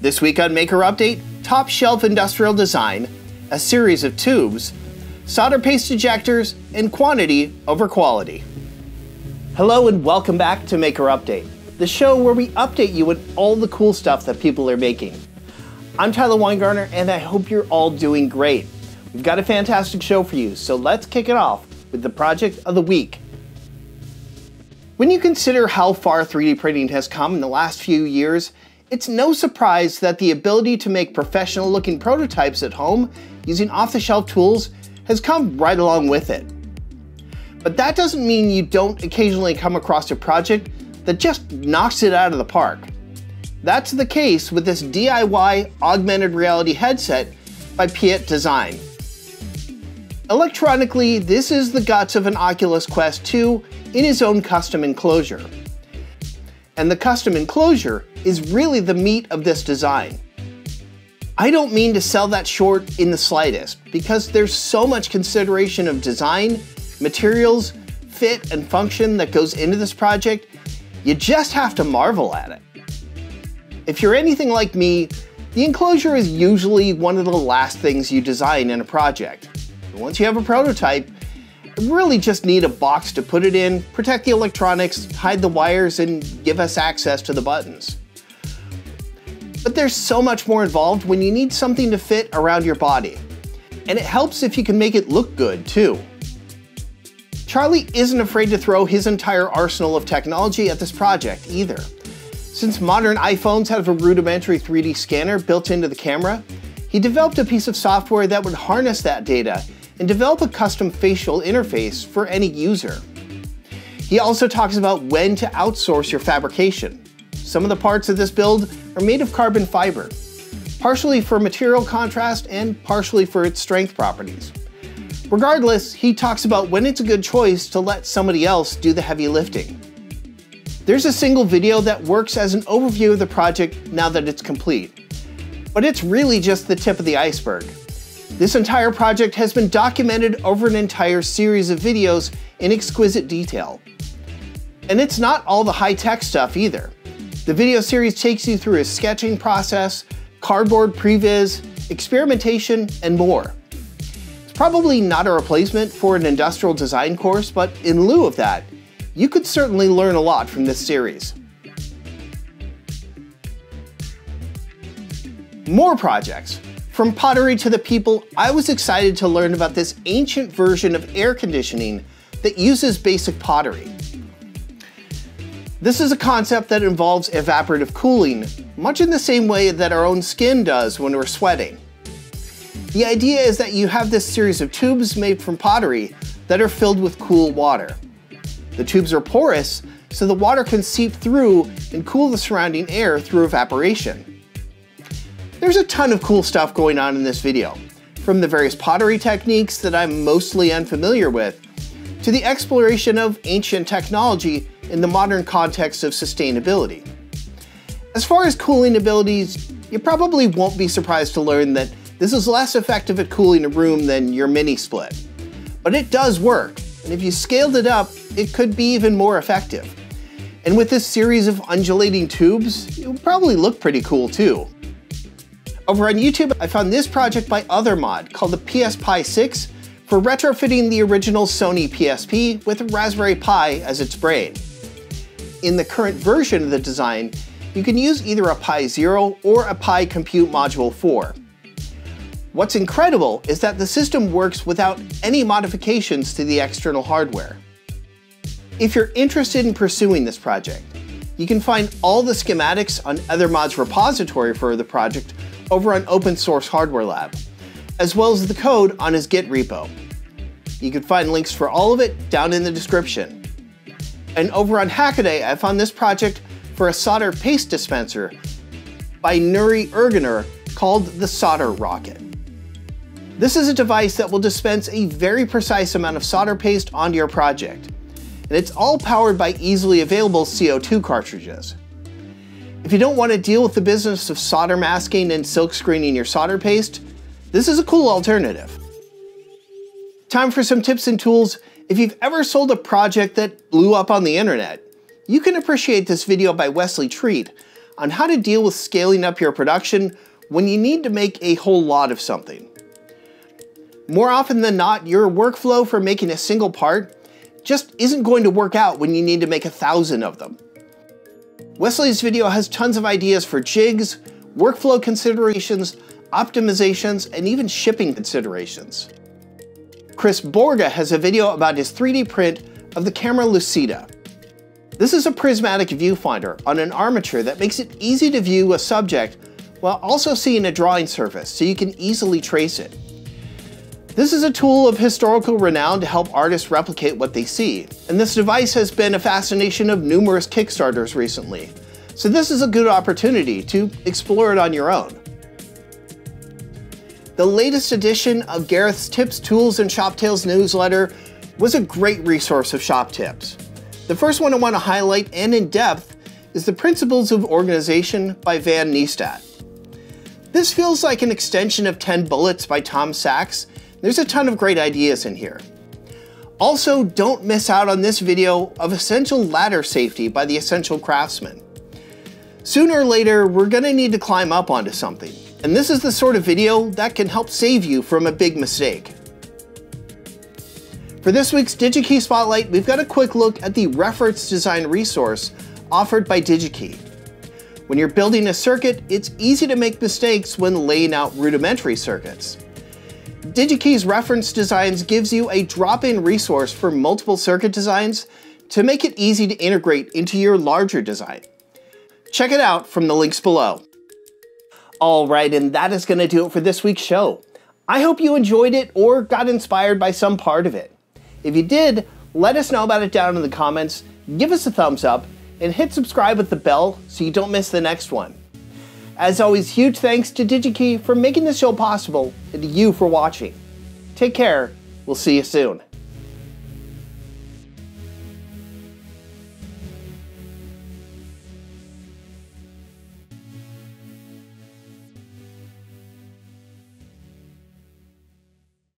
This week on Maker Update, top shelf industrial design, a series of tubes, solder paste ejectors, and quantity over quality. Hello and welcome back to Maker Update, the show where we update you on all the cool stuff that people are making. I'm Tyler Winegarner and I hope you're all doing great. We've got a fantastic show for you, so let's kick it off with the project of the week. When you consider how far 3D printing has come in the last few years, it's no surprise that the ability to make professional looking prototypes at home using off the shelf tools has come right along with it. But that doesn't mean you don't occasionally come across a project that just knocks it out of the park. That's the case with this DIY augmented reality headset by PyottDesign. Electronically, this is the guts of an Oculus Quest 2 in his own custom enclosure and the custom enclosure is really the meat of this design. I don't mean to sell that short in the slightest, because there's so much consideration of design, materials, fit, and function that goes into this project, you just have to marvel at it. If you're anything like me, the enclosure is usually one of the last things you design in a project. once you have a prototype, really just need a box to put it in, protect the electronics, hide the wires, and give us access to the buttons. But there's so much more involved when you need something to fit around your body. And it helps if you can make it look good too. Charlie isn't afraid to throw his entire arsenal of technology at this project either. Since modern iPhones have a rudimentary 3D scanner built into the camera, he developed a piece of software that would harness that data and develop a custom facial interface for any user. He also talks about when to outsource your fabrication. Some of the parts of this build are made of carbon fiber, partially for material contrast and partially for its strength properties. Regardless, he talks about when it's a good choice to let somebody else do the heavy lifting. There's a single video that works as an overview of the project now that it's complete. But it's really just the tip of the iceberg. This entire project has been documented over an entire series of videos in exquisite detail. And it's not all the high-tech stuff either. The video series takes you through a sketching process, cardboard previs, experimentation, and more. It's probably not a replacement for an industrial design course, but in lieu of that, you could certainly learn a lot from this series. More projects. From pottery to the people, I was excited to learn about this ancient version of air conditioning that uses basic pottery. This is a concept that involves evaporative cooling, much in the same way that our own skin does when we're sweating. The idea is that you have this series of tubes made from pottery that are filled with cool water. The tubes are porous, so the water can seep through and cool the surrounding air through evaporation. There's a ton of cool stuff going on in this video, from the various pottery techniques that I'm mostly unfamiliar with, to the exploration of ancient technology in the modern context of sustainability. As far as cooling abilities, you probably won't be surprised to learn that this is less effective at cooling a room than your mini split. But it does work, and if you scaled it up, it could be even more effective. And with this series of undulating tubes, it would probably look pretty cool too. Over on YouTube, I found this project by Othermod called the PSPi 6 for retrofitting the original Sony PSP with a Raspberry Pi as its brain. In the current version of the design, you can use either a Pi Zero or a Pi Compute Module 4. What's incredible is that the system works without any modifications to the external hardware. If you're interested in pursuing this project, you can find all the schematics on Othermod's repository for the project over on Open Source Hardware Lab, as well as the code on his Git repo. You can find links for all of it down in the description. And over on Hackaday, I found this project for a solder paste dispenser by Nuri Erginer called the Solder Rocket. This is a device that will dispense a very precise amount of solder paste onto your project, and it's all powered by easily available CO2 cartridges. If you don't want to deal with the business of solder masking and silk screening your solder paste, this is a cool alternative. Time for some tips and tools. If you've ever sold a project that blew up on the internet, you can appreciate this video by Wesley Treat on how to deal with scaling up your production when you need to make a whole lot of something. More often than not, your workflow for making a single part just isn't going to work out when you need to make a thousand of them. Wesley's video has tons of ideas for jigs, workflow considerations, optimizations, and even shipping considerations. Chris Borge has a video about his 3D print of the camera Lucida. This is a prismatic viewfinder on an armature that makes it easy to view a subject while also seeing a drawing surface so you can easily trace it. This is a tool of historical renown to help artists replicate what they see, and this device has been a fascination of numerous Kickstarters recently, so this is a good opportunity to explore it on your own. The latest edition of Gareth's Tips, Tools, and Shop Tales newsletter was a great resource of shop tips. The first one I want to highlight and in depth is The Principles of Organization by Van Neistat. This feels like an extension of 10 Bullets by Tom Sachs. There's a ton of great ideas in here. Also, don't miss out on this video of Essential Ladder Safety by the Essential Craftsman. Sooner or later, we're gonna need to climb up onto something. And this is the sort of video that can help save you from a big mistake. For this week's DigiKey Spotlight, we've got a quick look at the reference design resource offered by DigiKey. When you're building a circuit, it's easy to make mistakes when laying out rudimentary circuits. DigiKey's reference designs gives you a drop-in resource for multiple circuit designs to make it easy to integrate into your larger design. Check it out from the links below. Alright, and that is going to do it for this week's show. I hope you enjoyed it or got inspired by some part of it. If you did, let us know about it down in the comments, give us a thumbs up, and hit subscribe with the bell so you don't miss the next one. As always, huge thanks to DigiKey for making this show possible and to you for watching. Take care, we'll see you soon.